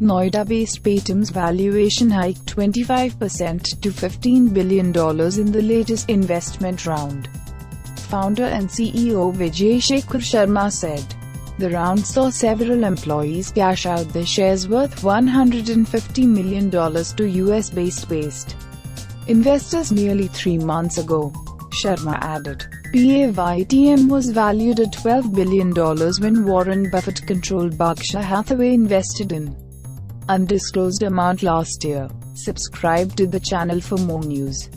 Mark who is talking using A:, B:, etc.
A: Noida-based Paytm's valuation hiked 25% to $15 billion in the latest investment round. Founder and CEO Vijay Shekhar Sharma said. The round saw several employees cash out their shares worth $150 million to US-based based investors nearly three months ago. Sharma added. PAYTM was valued at $12 billion when Warren Buffett-controlled Berkshire Hathaway invested in undisclosed amount last year. Subscribe to the channel for more news.